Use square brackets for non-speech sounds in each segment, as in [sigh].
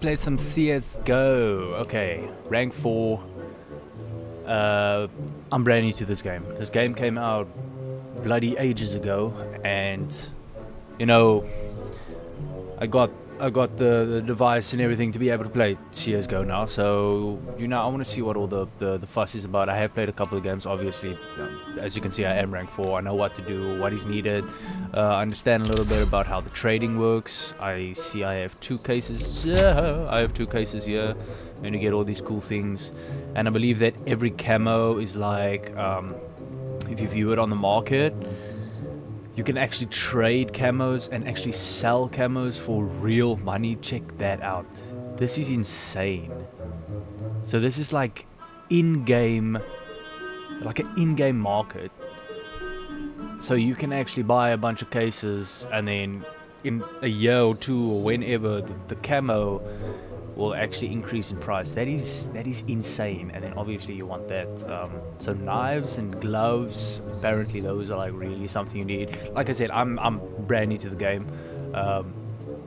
play some CSGO. Okay, rank 4. Uh, I'm brand new to this game. This game came out bloody ages ago, and you know, I got I got the, the device and everything to be able to play CSGO now. So you know, I want to see what all the, the the fuss is about. I have played a couple of games, obviously. Um, as you can see, I am rank four. I know what to do, what is needed. Uh, I understand a little bit about how the trading works. I see I have two cases. Yeah, I have two cases here, and you get all these cool things. And I believe that every camo is like, um, if you view it on the market you can actually trade camos and actually sell camos for real money. Check that out. This is insane. So this is like in-game, like an in-game market. So you can actually buy a bunch of cases and then in a year or two or whenever the, the camo will actually increase in price. That is that is insane. And then obviously you want that. Um, so knives and gloves, apparently those are like really something you need. Like I said, I'm I'm brand new to the game, um,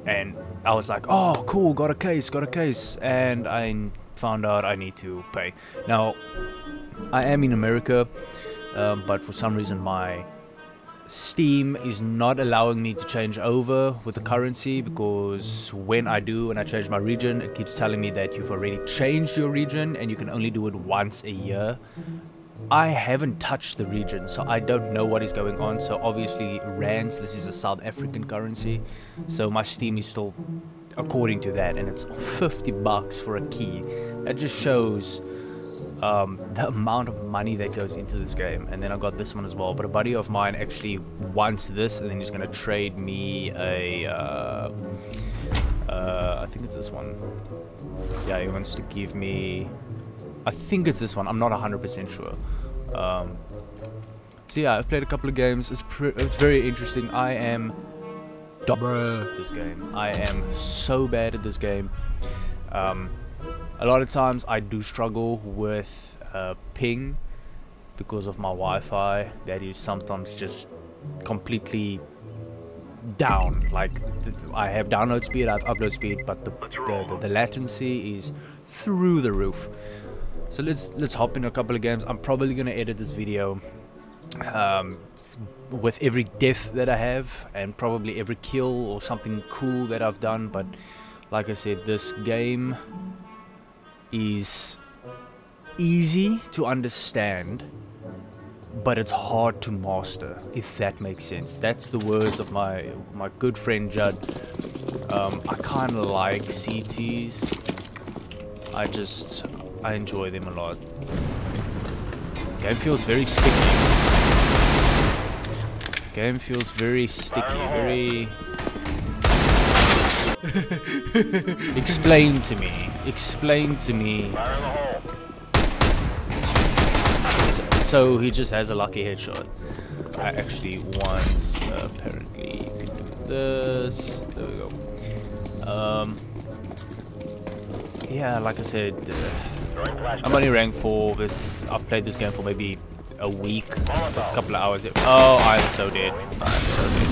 and I was like, oh cool, got a case, got a case, and I found out I need to pay. Now, I am in America, um, but for some reason my Steam is not allowing me to change over with the currency because when I do and I change my region, it keeps telling me that you've already changed your region and you can only do it once a year. I haven't touched the region, so I don't know what is going on. So obviously, rands. This is a South African currency, so my Steam is still according to that, and it's [laughs] 50 bucks for a key. That just shows um, [laughs] the amount of money that goes into this game. And then I got this one as well. But a buddy of mine actually wants this, and then he's gonna trade me a. Uh, uh, I think it's this one. Yeah, he wants to give me. I think it's this one. I'm not 100% sure. Um, so yeah, I've played a couple of games. It's it's very interesting. I am Bruh. this game. I am so bad at this game. Um, a lot of times I do struggle with uh, ping because of my Wi-Fi that is sometimes just completely down. Like I have download speed I have upload speed but the, the, the, the latency is through the roof. So let's let's hop in a couple of games. I'm probably gonna edit this video um, with every death that I have and probably every kill or something cool that I've done. But like I said this game is easy to understand, but it's hard to master, if that makes sense. That's the words of my my good friend Judd. Um, I kind of like CTs. I just I enjoy them a lot. Game feels very sticky. Game feels very sticky, very [laughs] Explain to me. Explain to me. So, he just has a lucky headshot. I actually want uh, apparently this. There we go. Um. Yeah, like I said, uh, I'm only rank 4, but I've played this game for maybe a week, a couple of hours. Oh, I'm so dead. I'm so dead.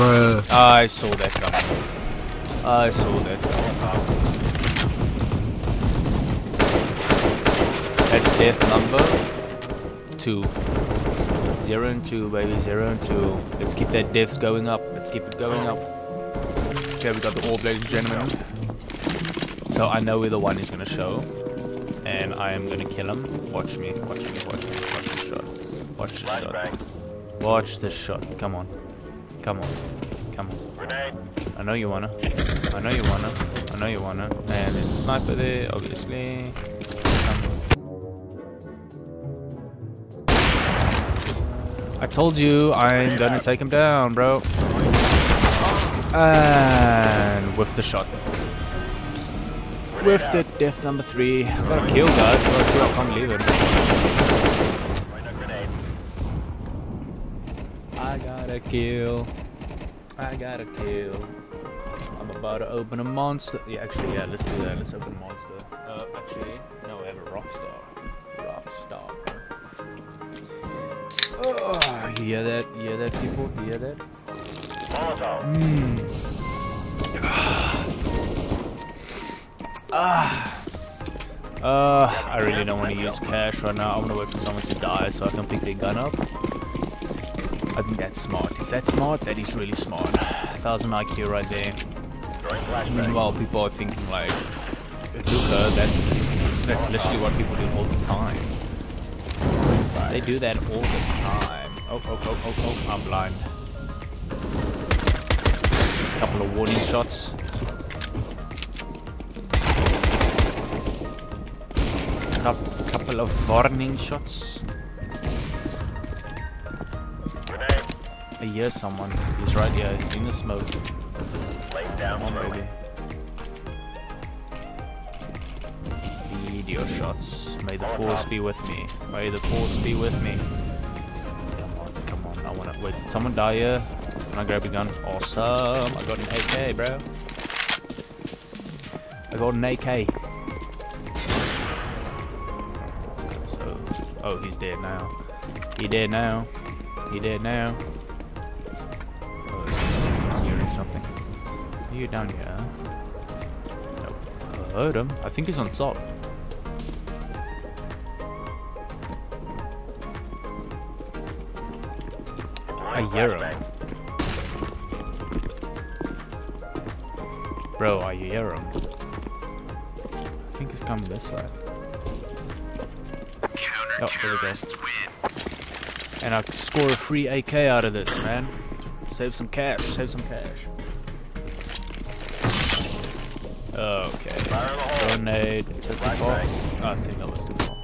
Bruh. Ah, I saw that coming. Ah, I saw that coming. That's death number two. Zero and two, baby. Zero and two. Let's keep that deaths going up. Let's keep it going up. Okay, we got the orb, ladies and gentlemen. So I know where the one is gonna show. And I am gonna kill him. Watch me, watch me, watch me, watch the shot. Watch the shot. Watch the shot. Come on. Come on. Come on. I know you wanna. I know you wanna. I know you wanna. Man, there's a sniper there, obviously. I told you I'm gonna take him down, bro. And with the shot. With the death number three. Got a kill, guys. I can't believe it. kill. I got a kill. I'm about to open a monster. Yeah, actually, yeah, let's do that. Let's open a monster. Uh, actually, no, we have a rock star. Rock star. Oh, hear that? Hear that, people? Hear that? Hmm. ah. Uh, I really don't want to use cash right now. I want to wait for someone to die so I can pick their gun up. I think that's smart. Is that smart? That is really smart. 1000 IQ right there. Meanwhile, people are thinking like, Luca, uh, that's that's literally what people do all the time. They do that all the time. Oh, oh, oh, oh, oh, I'm blind. Couple of warning shots. Couple of warning shots. I hear someone. He's right here. He's in the smoke. Laying down Come on, smoke. baby. Video shots. May the force be with me. May the force be with me. Come on, come on. I wanna wait. Did someone die here? Can I grab a gun? Awesome. I got an AK, bro. I got an AK. So, oh, he's dead now. He dead now. He dead now. Something. Are you down here? Nope. I heard him. I think he's on top. I hear him. Bro, I hear him. I think he's coming this side. Oh, there we go. And I score a free AK out of this, man. Save some cash, save some cash. Okay. Fire in the hole. Grenade. Is that too far? Flashbang. Oh, ah, I think that was too far.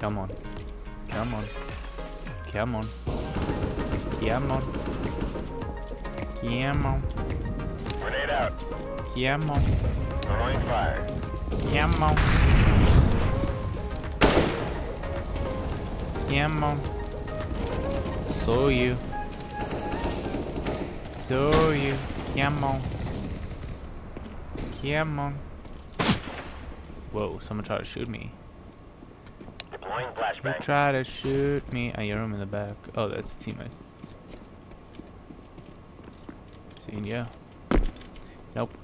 Come on. Come on. Come on. Come on. Come on. Grenade out. Come on. Throwing fire. Come on. On. So you. So you. Come on. Come on. Whoa, someone tried to shoot me. Deploying flashbang. try to shoot me. I hear him in the back. Oh, that's a teammate. Seen ya. Nope.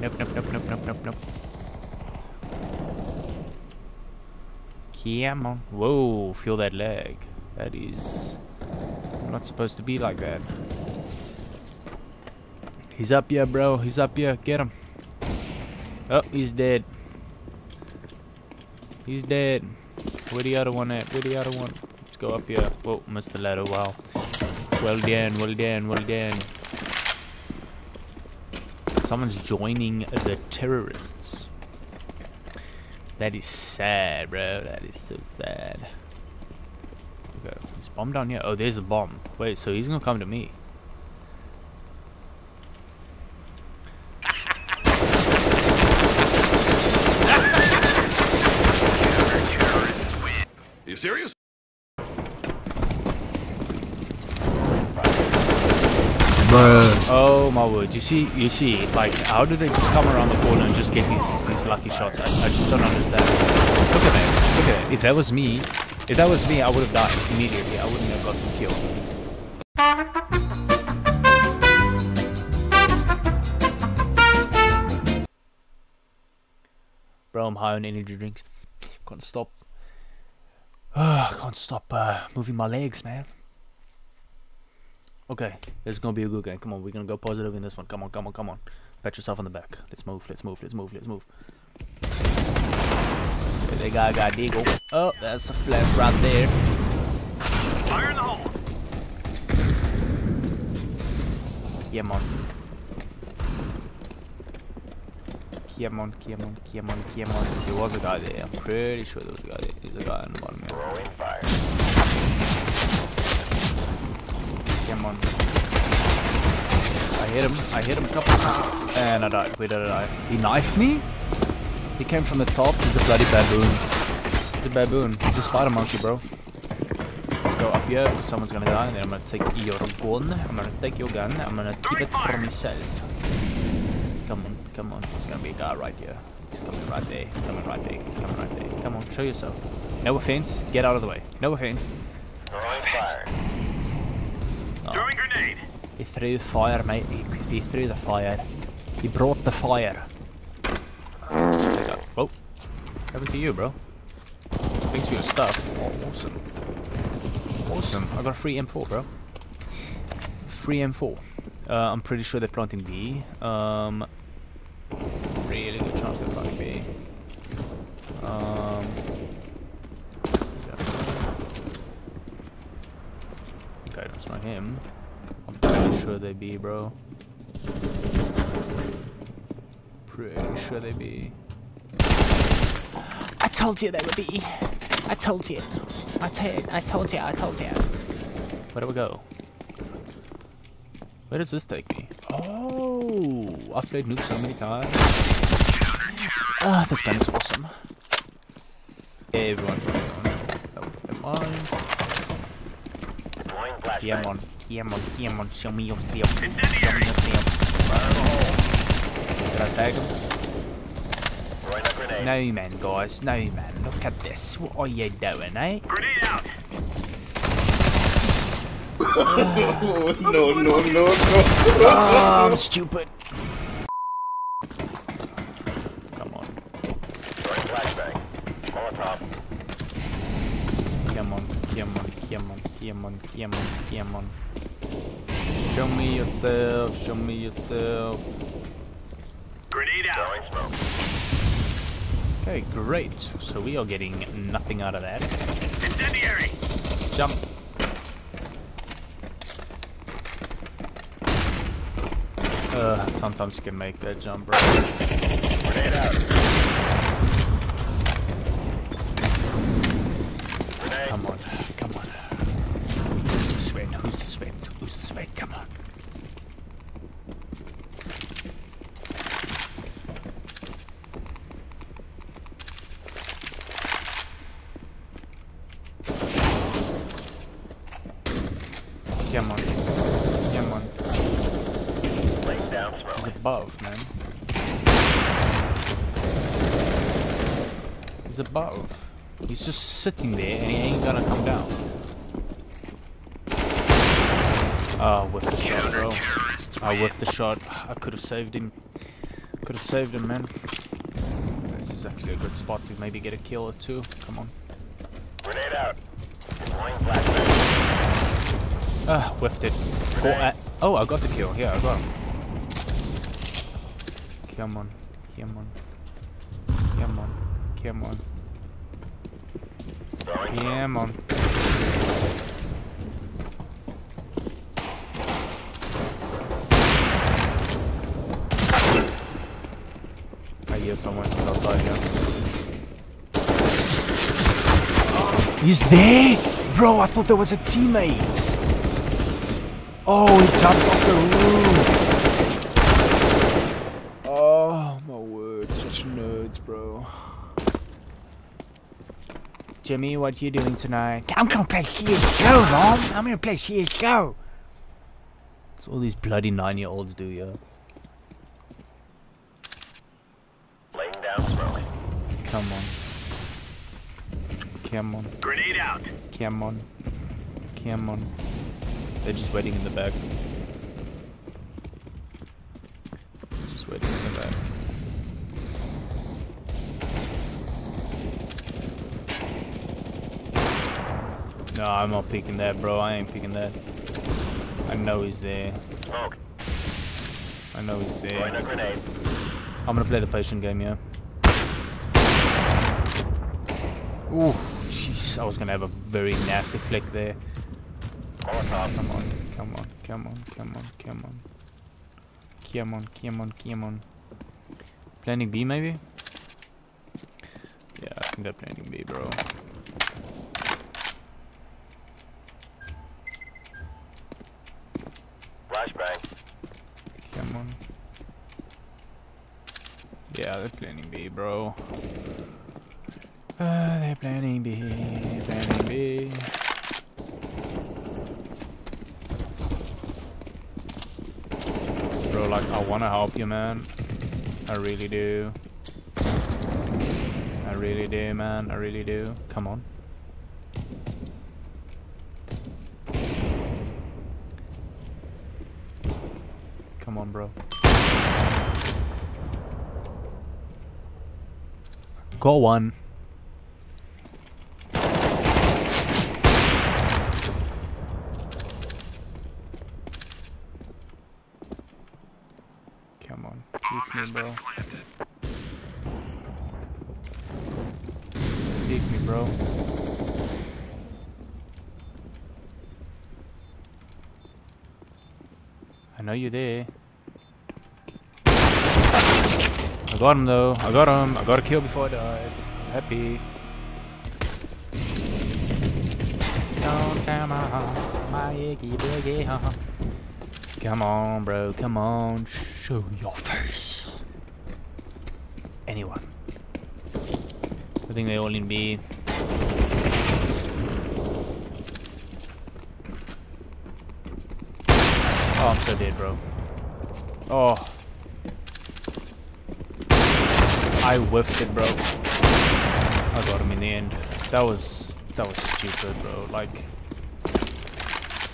Nope, nope, nope, nope, nope, nope, nope. Come man. Whoa, feel that leg. That is not supposed to be like that. He's up here, bro. He's up here. Get him. Oh, he's dead. He's dead. Where the other one at? Where the other one? Let's go up here. Whoa, missed the ladder. Wow. Well done, well done, well done. Someone's joining the terrorists. That is sad, bro. That is so sad. Okay, is bomb down here? Oh, there's a bomb. Wait, so he's gonna come to me. Are You serious? Oh my word! You see, you see, like, how do they just come around the corner and just get these these lucky shots? I, I just don't understand. Look at that! Look at that! If that was me, if that was me, I would have died immediately. I wouldn't have gotten killed. Bro, I'm high on energy drinks. Can't stop. [sighs] can't stop uh, moving my legs, man. Okay, this is gonna be a good game. Come on, we're gonna go positive in this one. Come on, come on, come on. Pat yourself on the back. Let's move, let's move, let's move, let's move. Okay, that guy got deagle. Oh, that's a flash right there. Fire in the hole. Come on. Come on, come on, come on, come on. There was a guy there. I'm pretty sure there was a guy there. There's a guy on the bottom. Throwing fire. Come on. I hit him. I hit him a couple of times. And I died. Where did I die? He knifed me? He came from the top. He's a bloody baboon. He's a baboon. He's a spider monkey, bro. Let's go up here. Someone's gonna die. And then I'm gonna take your gun. I'm gonna take your gun. I'm gonna keep it for myself. Come on. Come on. There's gonna be a guy right here. He's coming right there. He's coming right there. He's coming right there. Come on. Show yourself. No offense. Get out of the way. No offense. Throwing fire. Oh. Throwing grenade. He threw fire, mate. He, he threw the fire. He brought the fire. There you. Whoa. Over to you, bro. Thanks for your stuff. Oh, awesome. Awesome. I got a free M4, bro. Free M4. Uh, I'm pretty sure they're planting B. Um, really good chance they're planting B. Um, okay, that's not him. I'm pretty sure they be, bro. Pretty sure they be. I told you they would be. I told you. I told. I told you. I told you. Where do we go? Where does this take me? Oh, I've played Nuke so many times. Ah, this gun is awesome. Everyone's running on. Never mind. Deploying flashbang. Come on, come on, come on, show me your steel. Show me your steel. Did I tag him? Throwing a grenade. No man, guys, no man. Look at this. What are you doing, eh? Grenade out. Oh, [laughs] no, no, no, no. [laughs] Oh, I'm stupid. Come on, Throwing flashbang. Molotov. come on, come on, come on, come on, come on, come on. Show me yourself, show me yourself. Grenade out. Okay, great. So we are getting nothing out of that. Incendiary. Jump. Uh, sometimes you can make that jump, bro. Grenade out. Grenade. Come on, come on. Who's the sweat? Who's the sweat? Who's the sweat? Come on. Come on. Come on. Laying down He's smoke. above, man. He's above. He's just sitting there and he ain't gonna come down. Oh, with the shot, bro. Oh, with the shot. I could have saved him. Could have saved him, man. This is actually a good spot to maybe get a kill or two. Come on. Grenade out. Ah, whiffed it. Oh, I, oh, I got the kill. Yeah, I got him. Come on. Come on. Come on. Come on. Throwing smoke. Come on. Ah, I hear someone He's outside here. He's there? Bro, I thought there was a teammate. Oh, he jumped off the roof. Oh, my word. Such nerds, bro. Jimmy, what you doing tonight? I'm gonna play CSGO, Mom. I'm gonna play CSGO. That's all these bloody nine-year-olds do, yo. Laying down smoke. Come on. Come on. Grenade out. Come on. Come on. They're just waiting in the back. Just waiting in the back. No, I'm not picking that, bro. I ain't picking that. I know he's there. Smoke. I know he's Throwing there. a grenade. I'm gonna play the patient game, yeah. Ooh, jeez, I was gonna have a very nasty flick there. Molotov. Come on, come on, come on, come on, come on. Come on, come on, come on. Planning B maybe? Yeah, I think they're planning B, bro. Flashbang. Come on. Yeah, they're planning B, bro. Uh, they're planning B, planning B. Bro, like, I wanna help you, man. I really do. I really do, man. I really do. Come on. Come on, bro. Got one. Come on, peek me, bro. Peek me, bro. I know you're there. I got him though. I got him. I got a kill before I died. Happy. Don't uh-huh. come on, bro. Come on. Show your face. Anyone. I think they all need B. Oh, I'm so dead, bro. Oh. I whiffed it, bro. I got him in the end. That was that was stupid, bro. Like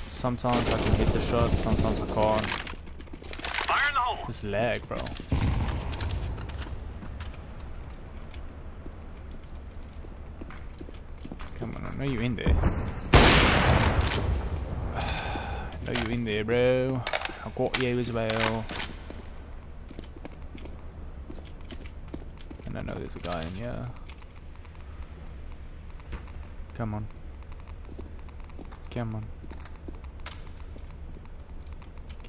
sometimes I can hit the shot, sometimes I can't. Fire in the hole. This lag, bro. Come on, I know you're in there. [sighs] I know you're in there, bro. I got you as well. And I know there's a guy in here. Come on. Come on.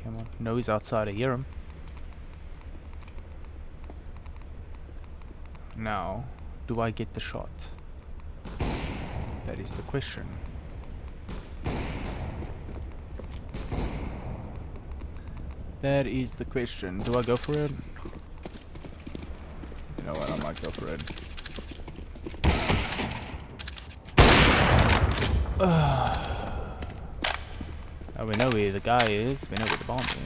Come on. No, he's outside. I hear him. Now, do I get the shot? That is the question. That is the question. Do I go for it? You know what? I might go for it. [sighs] oh, we know where the guy is. We know where the bomb is.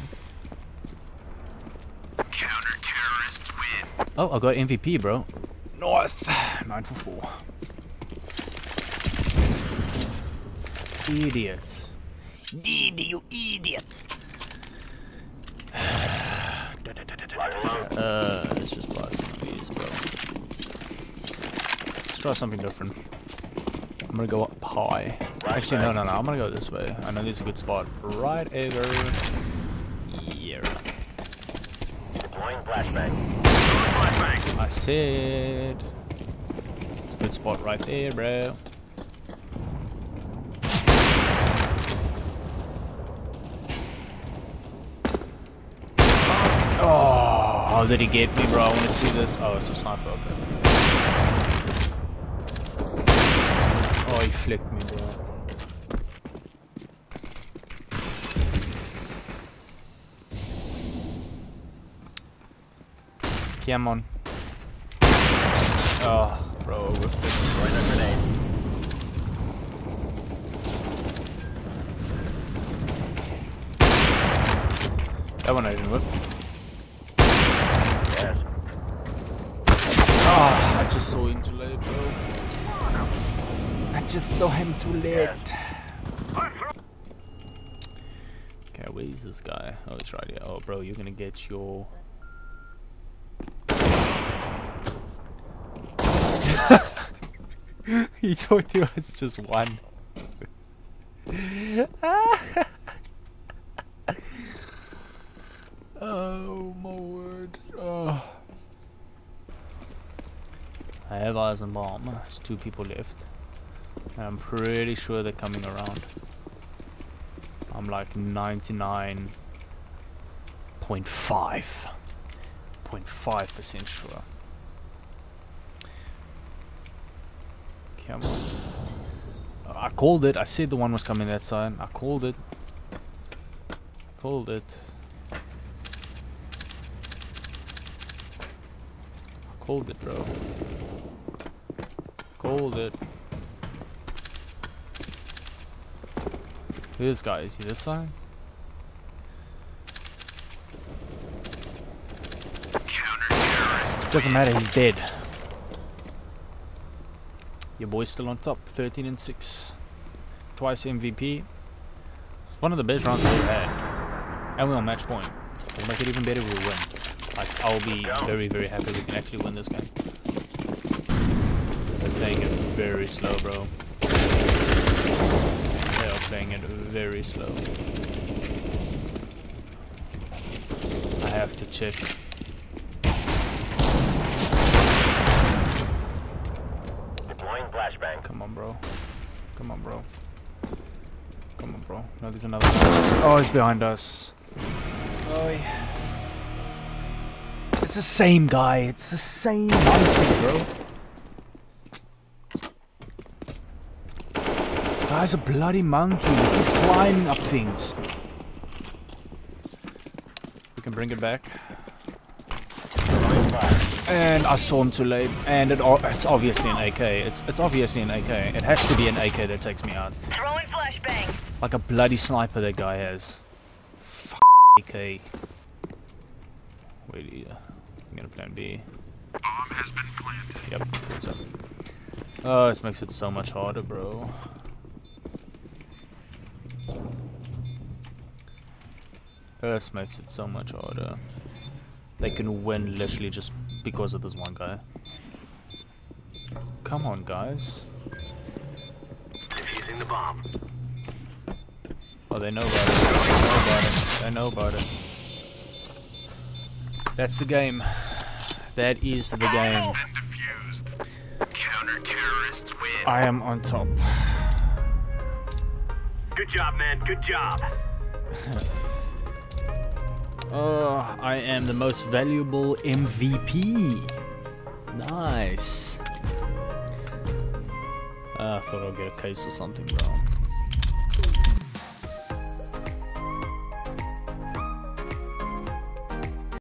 Counter terrorists win. Oh, I got MVP, bro. North. 9 for 4. Idiot. Did you idiot? [sighs] [sighs] uh, let's just buy some of these, bro. Let's try something different. I'm gonna go up high. Actually, no, no, no. I'm gonna go this way. I know this is a good spot. Right over here. Deploying flashbang. Flashbang. I said. It's a good spot right there, bro. Oh, how did he get me, bro? I want to see this. Oh, it's a sniper. Okay. Oh, he flicked me, bro. Come on. Oh, bro, with this. Throwing a grenade. That one I didn't whip. Yes. Ah, I just saw him too late, bro. Just saw him too late. Okay, where is this guy? Oh, it's right here. Oh, bro, you're gonna get your. [laughs] he thought he was just one. [laughs] oh my word. Oh. I have eyes on bomb. There's two people left. I'm pretty sure they're coming around. I'm like 99.5. 0.5% sure. Come on. I called it. I said the one was coming that side. I called it. Called it. I called it, bro. Called it. This guy, is he this side? Doesn't matter, he's dead. Your boy's still on top, 13 and 6. Twice MVP. It's one of the best rounds we've had. And we're on match point. It'll make it even better if we win. Like, I'll be very, very happy if we can actually win this game. They're playing it very slow, bro. They are playing it very slow. I have to check. Deploying flashbang. Come on, bro. Come on, bro. Come on, bro. No, there's another one. Oh, he's behind us. Oh, yeah. It's the same guy. It's the same monkey, bro. Guy's a bloody monkey. He keeps climbing up things. We can bring it back. And I saw him too late. And it, it's obviously an AK. It's it's obviously an AK. It has to be an AK that takes me out. Throwing flashbang. Like a bloody sniper that guy has. F AK. Wait, yeah. I'm gonna plan B. Bomb has been planted. Yep, good. Oh, this makes it so much harder, bro. This makes it so much harder. They can win literally just because of this one guy. Come on, guys. Defusing the bomb. Oh, they know about it. They know about it. They know about it. That's the game. That is the game. Been defused. Counter terrorists win. I am on top. Good job, man. Good job. Oh, I am the most valuable MVP. Nice. Uh, I thought I'd get a case or something, bro.